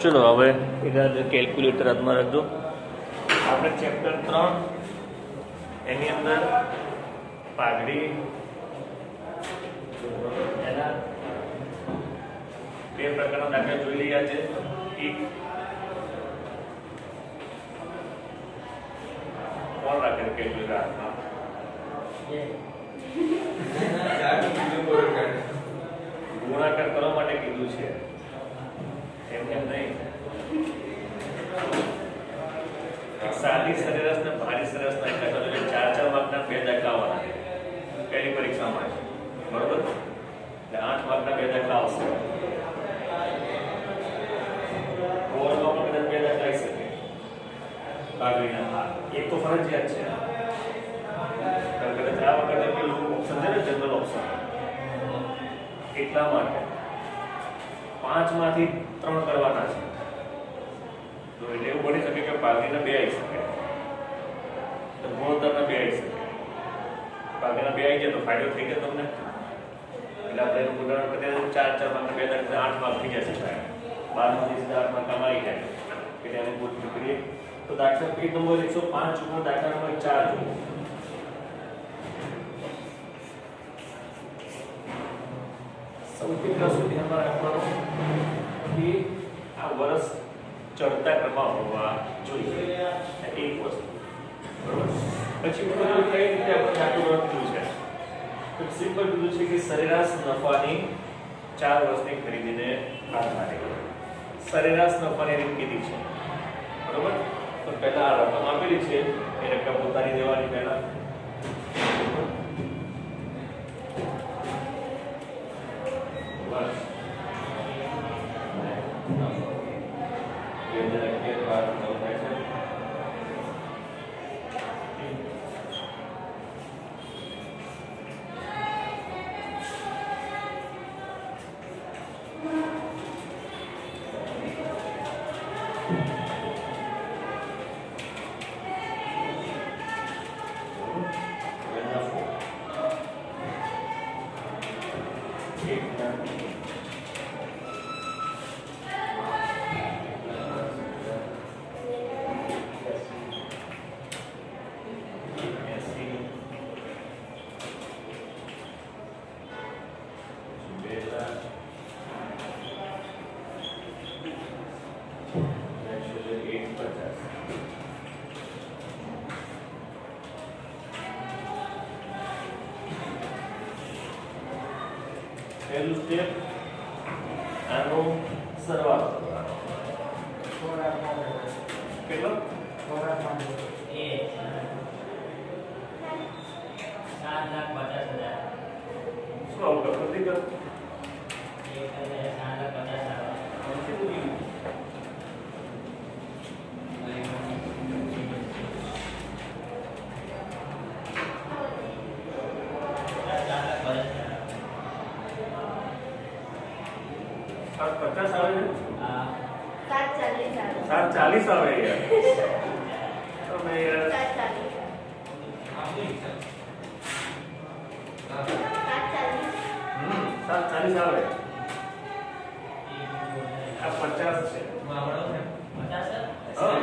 ચલો હવે એકાદ કેલ્ક્યુલેટર હાથમાં રાખજો. આપણે ચેપ્ટર ત્રણ એની અંદર પાઘડી એના બે પ્રકારના દાખલા જોઈ રહ્યા છે એક કોણ રાખે કેલ્ક્યુલેટર હાથમાં? ગુણાકાર કરવા માટે કીધું છે. સાદી સરેરાશ ને ભારી સરેરાશ ના દાખલા જોઈએ ચાર ચાર માર્કના બે દાખલા આવવાના પહેલી પરીક્ષામાં છે બરોબર એટલે આઠ માર્કના બે દાખલા આવશે ઓવરમાં પણ કદાચ બે દાખલા આવી શકે બાગડીના હા એક તો ફરજિયાત છે કારણ કે કદાચ આ વખતે પેલું ઓપ્શન છે ને જનરલ ઓપ્શન એટલા માટે પાંચ માંથી ત્રણ કરવાના છે તો એટલે એવું બની શકે કે પાઘડીના બે આવી શકે તો ગુણોત્તરના બે આવી શકે પાઘડીના બે આવી જાય તો ફાયદો થઈ ગયો તમને એટલે આપણે એનું ઉદાહરણ કરીએ ચાર ચાર માર્ક બે દાખલા આઠ માર્ક થઈ જશે સાહેબ બાર માંથી સીધા આઠ માર્ક આવી જાય એટલે એને પૂછવું કરીએ તો દાખલા પેજ નંબર એકસો પાંચ ઉપર દાખલા નંબર ચાર જુઓ આ વર્ષ ચડતા ક્રમમાં હોવા જોઈએ. એક વસ્તુ. બરોબર? પછી કઈ રીતે આપણે રચ્યું છે? તો સિમ્પલ કીધું છે કે સરેરાશ નફાની ચાર વર્ષની ખરીદીને આધારે સરેરાશ નફાની રીત કીધી છે. બરોબર? તો પહેલા આ રકમ આપેલી છે. એ રકમ ઉતારી દેવાની પહેલા. પહેલું સ્ટેપ આનો સરવાળો કરવાનો કેટલો શું આવું કરતો નથી કરતો સાત चालीस आ गई है। तो मैं यार हम्म, सात चालीस आ पचास से। पचास? हाँ।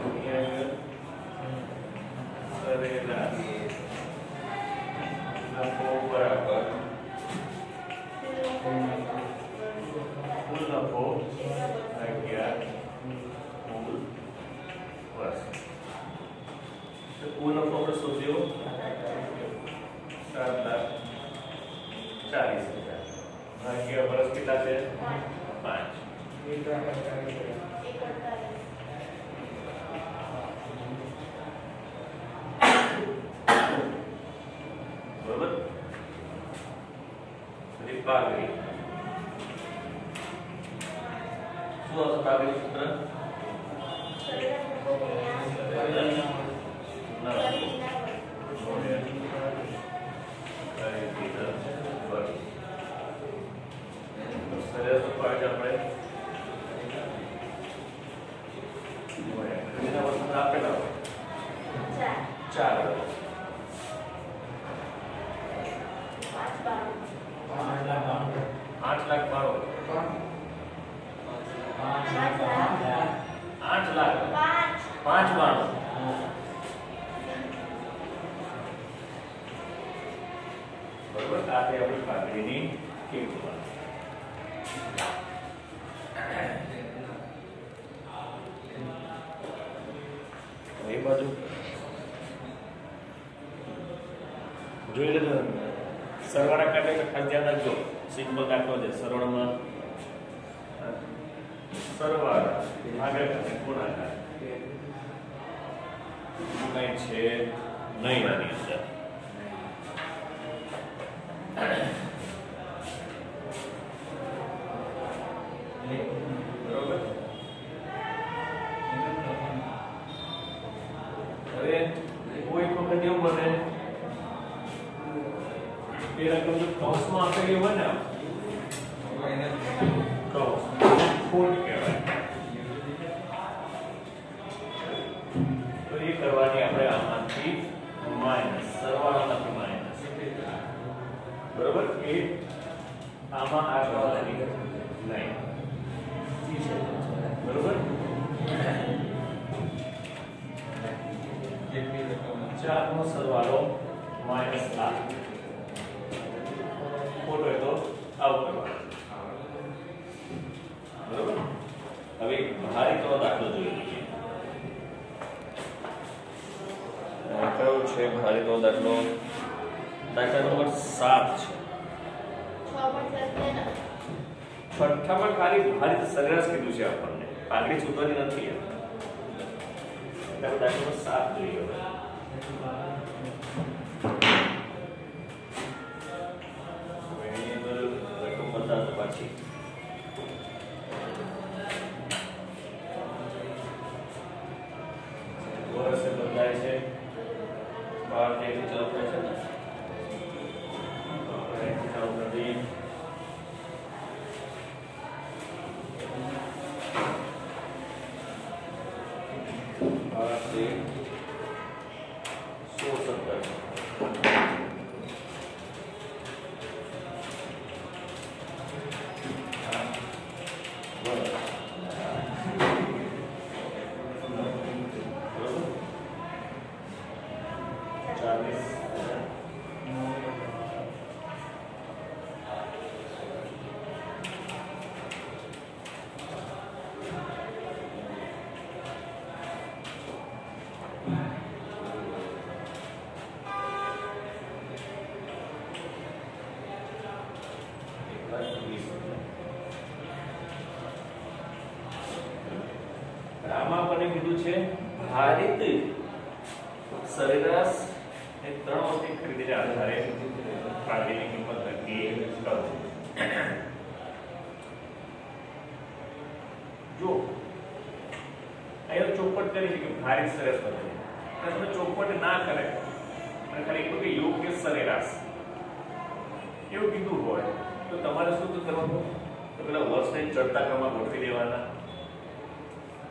Thank you. devagrei. Sua devagrei sutra? Essa parte da frente. Não é. Primeiro, eu vou mandar a pedal. આઠ લાખ પાંચ પાંચ બારો બરોબર આ તે આપણી પાઘડીની કિંમત એ બાજુ જોઈ લેજો સરવાળા કાઢે એટલે ખાસ ધ્યાન રાખજો સિમ્પલ દાખલો છે સરવાળામાં સરવાળા ભાગાકાર અને ગુણાકાર કે કાંઈ છે નહીં આની અંદર ચારનો સરવાળો માઇનસ આ. ખોટો હોય તો આવું કરવાનું બરોબર? હવે ભારિતનો દાખલો જોઈ લઈએ કયો છે ભારિતનો દાખલો? દાખલા નંબર સાત છે. છઠ્ઠામાં ખાલી ભારિત સરેરાશ કીધું છે આપણને. આગળ શોધવાની નથી. દાખલો નંબર સાત જોઈએ વર્ષે બદલાય છે. બાર ચાલુ થાય છે. Charles. અહીંયા ચોપટ કરી છે કે સરેરાશ પદ્ધતિ અને તમે ચોપટ ના કરે. અને ખાલી એટલું કે યોગ્ય સરેરાશ. એવું કીધું હોય, તો તમારે શું કરવાનું? તો પેલા વર્ષને ચડતા ક્રમમાં ગોઠવી દેવાના.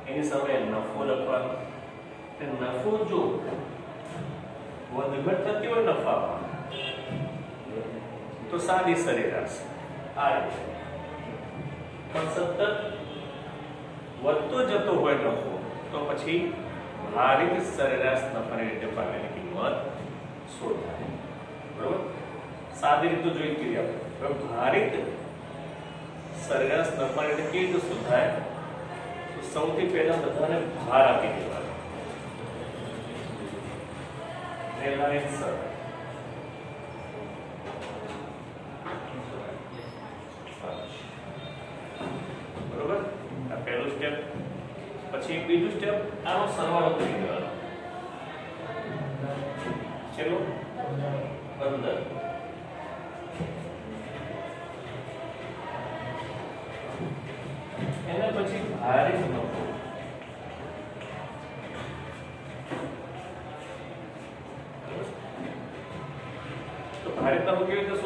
એની સામે નફો લખવાનો. નફો જો વધઘટ થતી હોય નફામાં, તો સાદી સરેરાશ. આ રીતે. પણ સતત વધતો જતો હોય નફો તો પછી ભારિત સરેરાશ નફાની રીતે પામેલી કિંમત શોધાય બરોબર સાદી રીતે જોઈ કરી આપણે હવે ભારિત સરેરાશ નફાની રીતે કેવી રીતે શોધાય તો સૌથી પહેલા બધાને ભાર આપી દેવાનો રિલાયન્સ સર આનો સરવાળો કરી દેવાનો કેટલો 15 એના પછી ભારે નફો તો ભારે નફો કેવી રીતે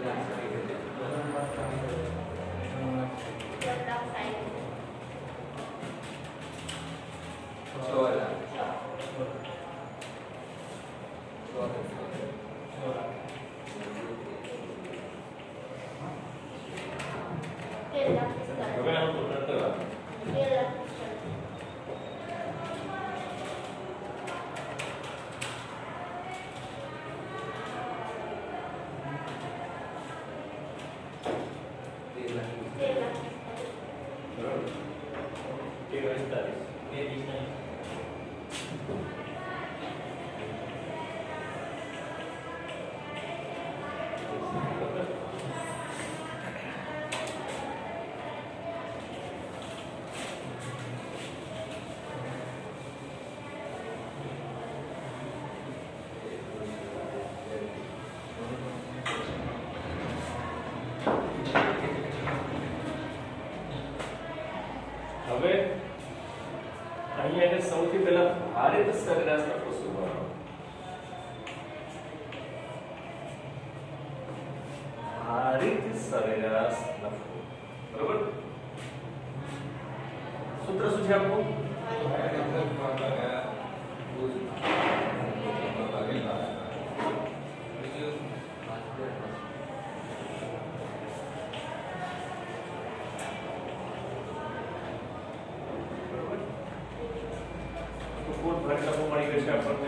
Thank you. Qué સરેરાશ લખો બરોબર સૂત્ર શું છે આપણું ભરતા મળી જશે આપણને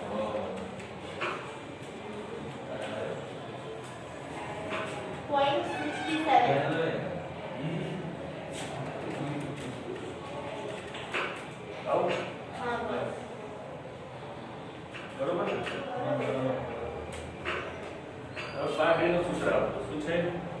zwei Räder zu starten. Das.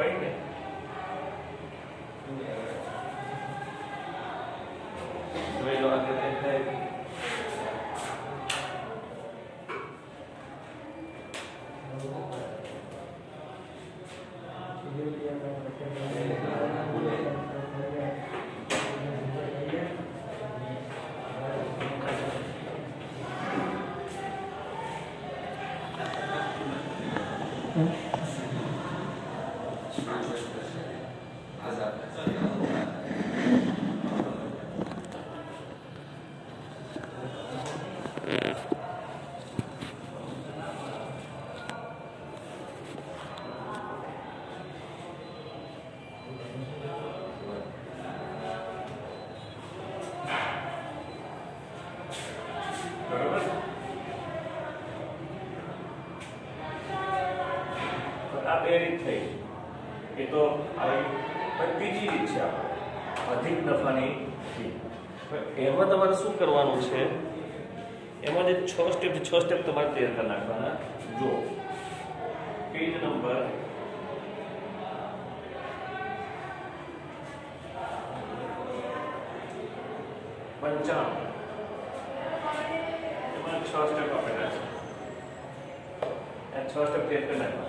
Crazy. うん。છ step છે છ સ્ટેપ તમારે તૈયાર કરી નાખવાના જો પેજ નંબર પંચાણું એમાં છ સ્ટેપ આપેલા છે આ છ સ્ટેપ તૈયાર કરી નાખવાના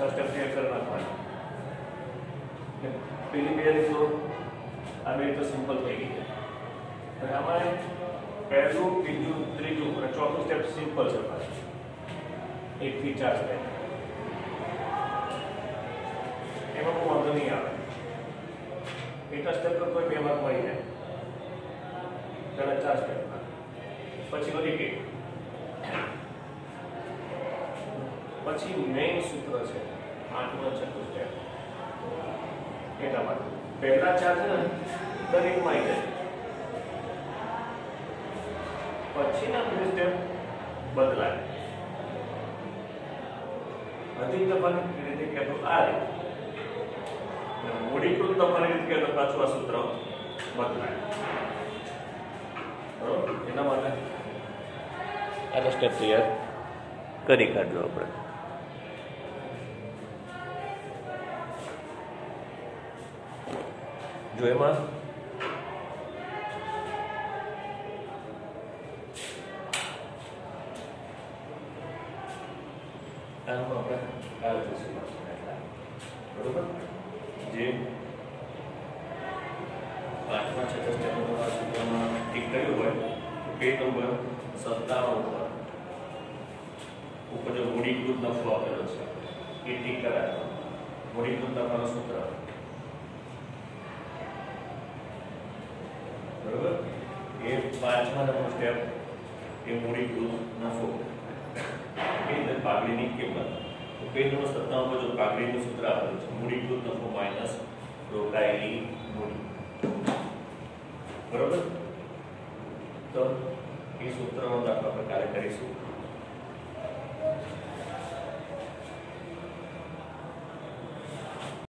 આ છ સ્ટેપ ક્લિયર કરી નાખવાના પેલી બે રીતો આ બે તો સિમ્પલ થઈ ગઈ છે અને આમાં પહેલું બીજું ત્રીજું અને ચોથું સ્ટેપ સિમ્પલ છે પાછું એક થી ચાર સ્ટેપ એમાં બહુ વાંધો નહીં આવે એટલા સ્ટેપ તો કોઈ બે માર્ક મળી જાય પેલા ચાર સ્ટેપ પછી વધી ગઈ પછી મેઇન સૂત્ર છે આઠમાં ચતુષ્ટય એટલા માટે. પહેલા ચાર છે ને, દરેકમાં આવી જાય પછીના બીજું સ્ટેપ બદલાય. અધિક દફાની રીતે કહેતો? આ રીતે. મૂડીકૃત દફાની રીતે કહેતો? પાછું આ સૂત્ર બદલાય. બરોબર? એના માટે આનો સ્ટેપ તૈયાર કરી કાઢજો આપણે. જો એમાં આપણે બરોબર જે પાંચમા છઠ્ઠા સ્ટેપનું તમારા સૂત્રમાં ટીક કર્યું હોય તો ઉપર ઉપર જો મૂડીકૃત નફો આપેલો છે એ ટીક કરાયો મૂડીકૃત નફાનો સૂત્ર બરોબર એ પાંચમા નંબર સ્ટેપ એ મૂડીકૃત નફો એ રીતે પાઘડીની કિંમત તો પેજ નંબર સત્તાવન પર જો પાઘડીનું સૂત્ર આપેલું છે મૂડીકૃત નફો માઇનસ રોકાયેલી મૂડી બરોબર તો એ સૂત્રનો દાખલો આપણે કાલે કરીશું